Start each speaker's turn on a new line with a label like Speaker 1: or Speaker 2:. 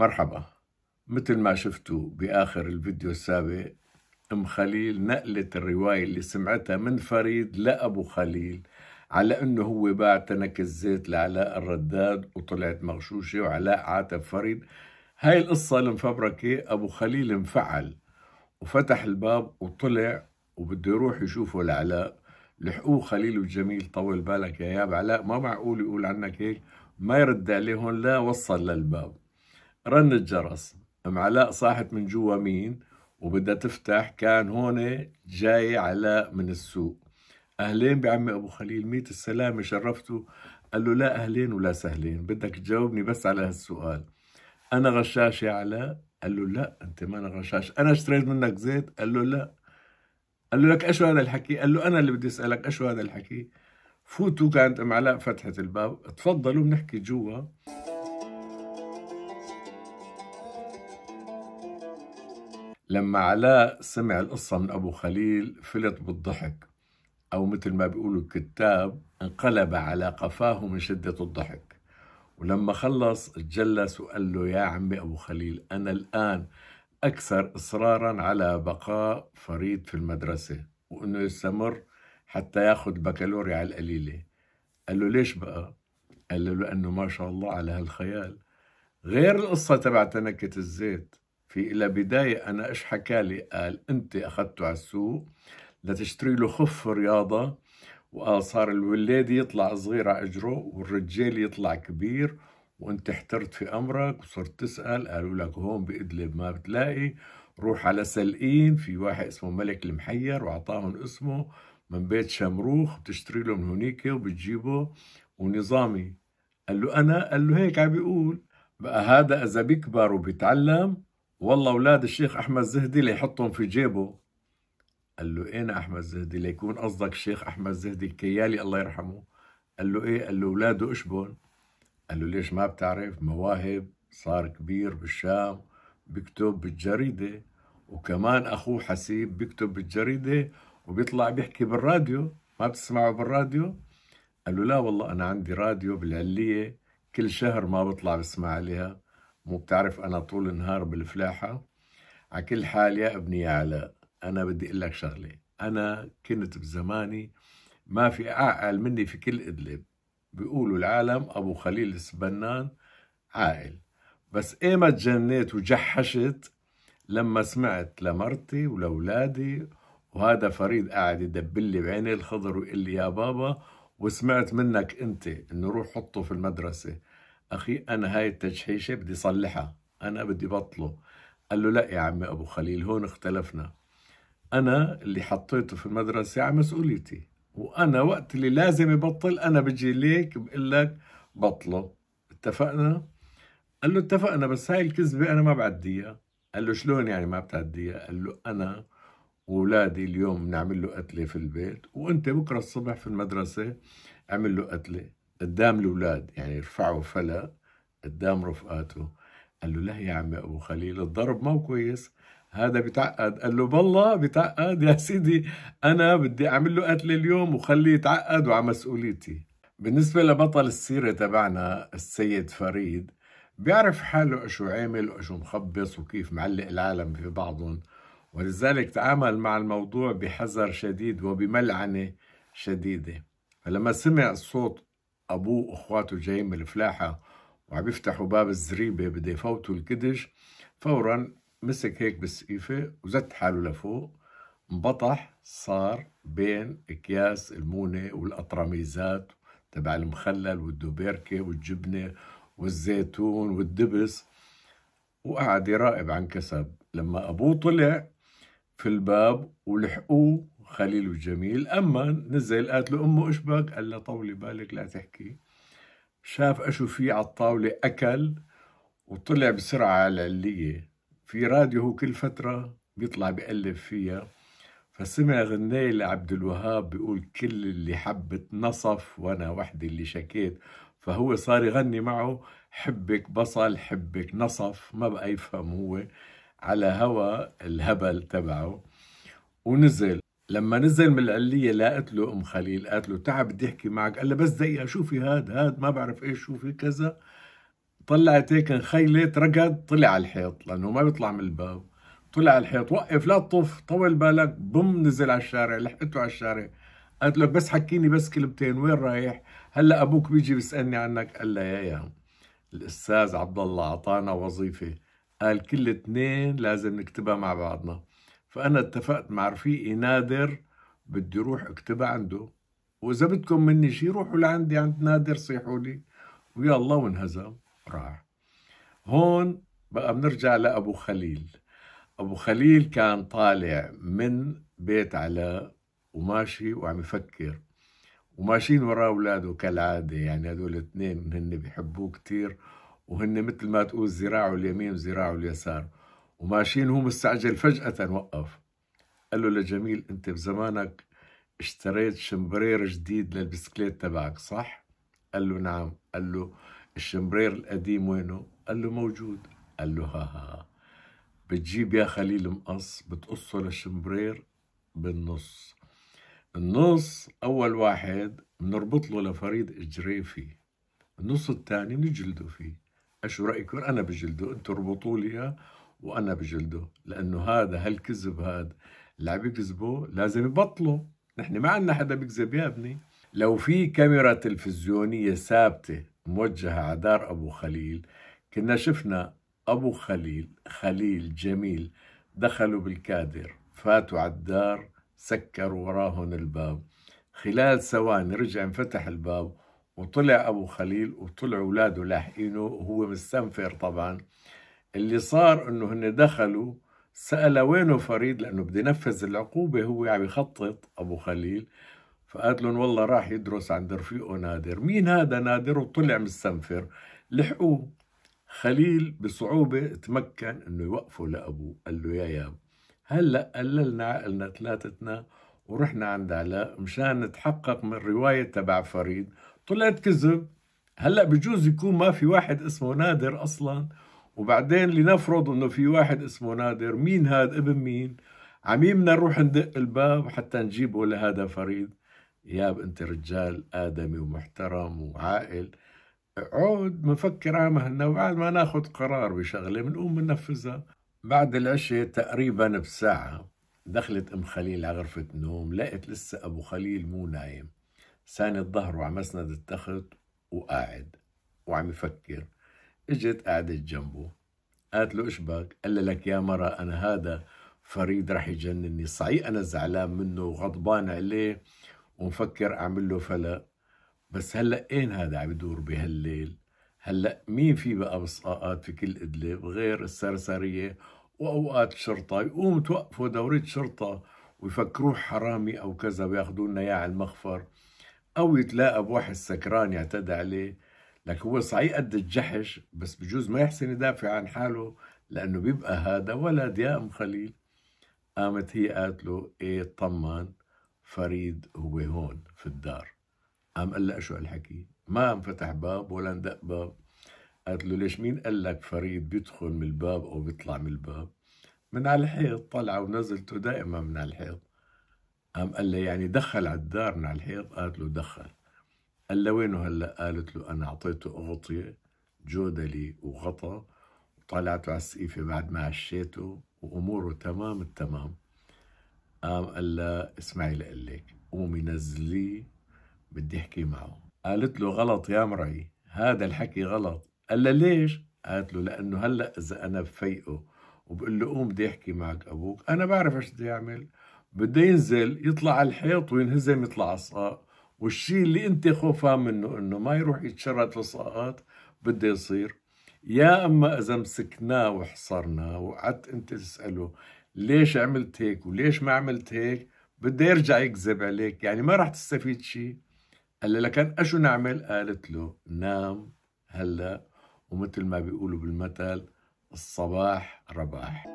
Speaker 1: مرحبا. مثل ما شفتوا بآخر الفيديو السابق أم خليل نقلت الرواية اللي سمعتها من فريد لأبو خليل على أنه هو باع تنك الزيت لعلاء الرداد وطلعت مغشوشة وعلاء عاتب فريد. هاي القصة المفبركة أبو خليل انفعل وفتح الباب وطلع وبده يروح يشوفه لعلاء. لحقوه خليل وجميل طول بالك يا ياب علاء ما معقول يقول عنك هيك؟ ما يرد عليهم لا وصل للباب. رن الجرس. ام علاء صاحت من جوا مين؟ وبدها تفتح كان هون جاي علاء من السوق. أهلين بعمي أبو خليل ميت السلامة شرفته. قال له لا أهلين ولا سهلين بدك تجاوبني بس على هالسؤال. أنا غشاش يا علاء قال له لا أنت ما أنا غشاش أنا اشتريت منك زيت؟ قال له لا. قال له لك اشو هذا الحكي؟ قال له أنا اللي بدي أسألك اشو هذا الحكي؟ فوتوا كانت ام علاء فتحت الباب. تفضلوا بنحكي جوا. لما علاء سمع القصة من أبو خليل فلت بالضحك أو مثل ما بيقولوا الكتاب انقلب على قفاه من شدة الضحك. ولما خلص تجلس وقال له يا عمي أبو خليل أنا الآن أكثر إصرارا على بقاء فريد في المدرسة وإنه يستمر حتى ياخذ بكالوريا على القليلة. قال له ليش بقى؟ قال له لأنه ما شاء الله على هالخيال. غير القصة تبع تنكة الزيت. في إلى بداية أنا إيش حكالي قال أنت أخذته على السوق لتشتري له خف رياضة وقال صار الولاد يطلع صغير على أجره والرجال يطلع كبير وأنت احترت في أمرك وصرت تسأل. قالوا لك هون بادلب ما بتلاقي روح على سلقين في واحد اسمه ملك المحير وأعطاهم اسمه من بيت شمروخ بتشتري له من هونيك وبتجيبه. ونظامي. قال له أنا؟ قال له هيك عم بيقول. بقى هذا إذا بيكبر وبيتعلم والله أولاد الشيخ أحمد زهدي ليحطهم في جيبه. قال له اين أحمد زهدي؟ ليكون قصدك الشيخ أحمد زهدي الكيالي الله يرحمه. قال له إيه؟ قال له أولاده اشبون قال له ليش ما بتعرف؟ مواهب صار كبير بالشام بيكتب بالجريدة. وكمان أخوه حسيب بيكتب بالجريدة وبيطلع بيحكي بالراديو. ما بتسمعه بالراديو؟ قال له لا والله أنا عندي راديو بالعلية كل شهر ما بطلع بسمع عليها. مو بتعرف أنا طول النهار بالفلاحة؟ على كل حال يا ابني يا علاء أنا بدي أقول لك شغلة. أنا كنت بزماني ما في أعقل مني في كل إدلب. بيقولوا العالم أبو خليل السبنان عاقل. بس إيمت جنيت وجحشت لما سمعت لمرتي ولأولادي وهذا فريد قاعد يدبل لي بعيني الخضر ويقول لي يا بابا وسمعت منك أنت إنه روح حطه في المدرسة. أخي أنا هاي التجحيشة بدي صلحها. أنا بدي بطله قال له لا يا عمي أبو خليل هون اختلفنا. أنا اللي حطيته في المدرسة على مسؤوليتي. وأنا وقت اللي لازم يبطل أنا بجي ليك بقول لك بطله اتفقنا؟ قال له اتفقنا بس هاي الكذبة أنا ما بعديها. قال له شلون يعني ما بتعديها؟ قال له أنا واولادي اليوم بنعمل له قتلة في البيت وأنت بكرة الصبح في المدرسة اعمل له قتلة. قدام الأولاد يعني يرفعوا فلا قدام رفقاته قال له لا يا عمي أبو خليل الضرب ما هو كويس. هذا بتعقد قال له بالله بتعقد يا سيدي. أنا بدي أعمل له قتل اليوم وخليه يتعقد وعلى مسؤوليتي. بالنسبة لبطل السيرة تبعنا السيد فريد بيعرف حاله شو عامل وشو مخبص وكيف معلق العالم في بعضهم. ولذلك تعامل مع الموضوع بحذر شديد وبملعنة شديدة. فلما سمع صوت أبوه وأخواته جايين من الفلاحة وعم يفتحوا باب الزريبة بده يفوتوا الكدش فورا مسك هيك بالسقيفة وزت حاله لفوق انبطح صار بين أكياس المونة والأطرميزات تبع المخلل والدوبيركة والجبنة والزيتون والدبس وقعد يراقب عن كسب. لما أبوه طلع في الباب ولحقوه خليل وجميل. أما نزل قالت له أمه إشبك قال له طولي بالك لا تحكي. شاف أشو في على الطاولة أكل وطلع بسرعة على العلية في راديو كل فترة بيطلع بيقلب فيها. فسمع غناية لعبد الوهاب بيقول كل اللي حبت نصف وأنا وحدي اللي شكيت. فهو صار يغني معه حبك بصل حبك نصف. ما بقى يفهم هو. على هوا الهبل تبعه. ونزل. لما نزل من العلية لقت له أم خليل قالت له تعب بدي أحكي معك. قال له بس دقيقة شوفي هاد هاد ما بعرف إيش شوفي كذا. طلعت هيك انخيلت رقد طلع على الحيط لأنه ما بيطلع من الباب. طلع على الحيط وقف لا تطف طول بالك بم نزل على الشارع لحقته على الشارع. قالت له بس حكيني بس كلمتين وين رايح؟ هلأ أبوك بيجي بيسألني عنك. قال لها يا يا الأستاذ عبد الله أعطانا وظيفة. قال كل اثنين لازم نكتبها مع بعضنا. فأنا اتفقت مع رفيقي نادر بدي روح اكتبها عنده. وإذا بدكم مني شيء روحوا لعندي عند نادر صيحوا لي. ويلا وانهزم. راح. هون بقى بنرجع لأبو خليل. أبو خليل كان طالع من بيت علاء وماشي وعم يفكر. وماشيين وراه أولاده كالعادة يعني هدول الاثنين هن بيحبوه كتير. وهن مثل ما تقول ذراعه اليمين وذراعه اليسار. وماشيين وهو مستعجل فجأة وقف. قال له لجميل أنت بزمانك اشتريت شمبرير جديد للبسكليت تبعك صح؟ قال له نعم. قال له الشمبرير القديم وينه؟ قال له موجود. قال له ها ها. بتجيب يا خليل مقص بتقصه للشمبرير بالنص. النص أول واحد بنربط له لفريد إجري فيه. النص الثاني بنجلده فيه. أشو رأيكم أنا بجلده أنتوا اربطوا لي وأنا بجلده لأنه هذا هالكذب هذا اللي عم يكذبه لازم يبطله. نحن ما عندنا حدا بيكذب يا ابني. لو في كاميرا تلفزيونية ثابتة موجهة على دار أبو خليل كنا شفنا أبو خليل خليل جميل دخلوا بالكادر فاتوا على الدار سكروا وراهن الباب. خلال ثواني رجع انفتح الباب وطلع أبو خليل وطلع أولاده لاحقينه وهو مستنفر طبعا. اللي صار إنه هن دخلوا سأل وينه فريد؟ لأنه بده ينفذ العقوبة هو عم يخطط أبو خليل. فقالت لهم والله راح يدرس عند رفيقه نادر. مين هذا نادر؟ وطلع مستنفر. لحقوه. خليل بصعوبة تمكن إنه يوقفه لأبوه. قال له يا ياب هلأ قللنا عقلنا ثلاثتنا ورحنا عند علاء مشان نتحقق من الرواية تبع فريد. طلعت كذب. هلأ بجوز يكون ما في واحد اسمه نادر أصلا. وبعدين لنفرض إنه في واحد اسمه نادر مين هذا ابن مين؟ عميمنا نروح ندق الباب حتى نجيبه لهذا فريد. ياب انت رجال آدمي ومحترم وعاقل. عود مفكر عامة وبعد ما ناخذ قرار بشغلة بنقوم بننفذها. بعد العشاء تقريبا بساعة دخلت أم خليل على غرفة النوم لقيت لسه أبو خليل مو نايم. ساند ظهره على مسند التخت وقاعد وعم يفكر. إجت قعدت جنبه. قالت له إيش بك؟ قال لك يا مرة أنا هذا فريد رح يجنني. صحيح أنا زعلان منه وغضبان عليه ومفكر أعمل له فلا. بس هلأ إين هذا عم يدور بهالليل؟ هلأ مين في بقى بصقاقات في كل ادلب غير السرسرية وأوقات الشرطه يقوم توقفوا دوريه شرطة ويفكروه حرامي أو كذا وياخذوا لنا إياه على المخفر أو يتلاقى بواحد سكران يعتدى عليه لكن هو صحيح قد الجحش بس بجوز ما يحسن يدافع عن حاله لأنه بيبقى هذا ولد يا ام خليل قامت هي قالت له إيه طمن فريد هو هون في الدار. قام قال لها شو هالحكي؟ ما انفتح باب ولا اندق باب. قالت له ليش مين قال لك فريد بيدخل من الباب أو بيطلع من الباب؟ من على الحيط طلع ونزلته دائما من على الحيط. قام قال لها يعني دخل على الدار من على الحيط قالت له دخل. قال لها وينه هلا؟ قالت له أنا أعطيته أغطية جودلي وغطا وطلعته على السقيفة بعد ما عشيته وأموره تمام التمام. قام قال لها اسمعي لقلك قومي نزليه بدي أحكي معه. قالت له غلط يا مرعي هذا الحكي غلط. قال لها ليش؟ قالت له لأنه هلا إذا أنا بفيقه وبقول له قوم بدي أحكي معك أبوك. أنا بعرف إيش بدي أعمل. بده ينزل يطلع على الحيط وينهزم يطلع الصاق. والشيء اللي انت خوفان منه انه ما يروح يتشرد في الصاقات بده يصير. يا أما إذا مسكناه وحصرناه وقعدت أنت تسأله ليش عملت هيك وليش ما عملت هيك بده يرجع يكذب عليك. يعني ما راح تستفيد شيء قال لها لكن أشو نعمل؟ قالت له نام هلأ. ومثل ما بيقولوا بالمثل الصباح رباح.